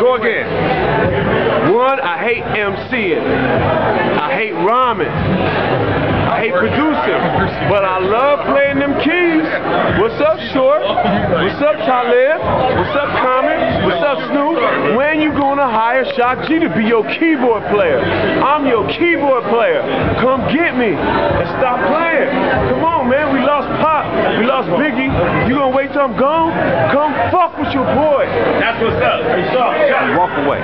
Go again. One, I hate MCing. I hate rhyming. I hate producing. But I love playing them keys. What's up, Short? What's up, Talib? What's up, Common? What's up, Snoop? When you gonna hire Shock G to be your keyboard player? I'm your keyboard player. Come get me and stop playing. Come on, man. We lost Pac. We lost Biggie. You gonna wait till I'm gone? Come fuck with your boy. That's what's up. Walk away.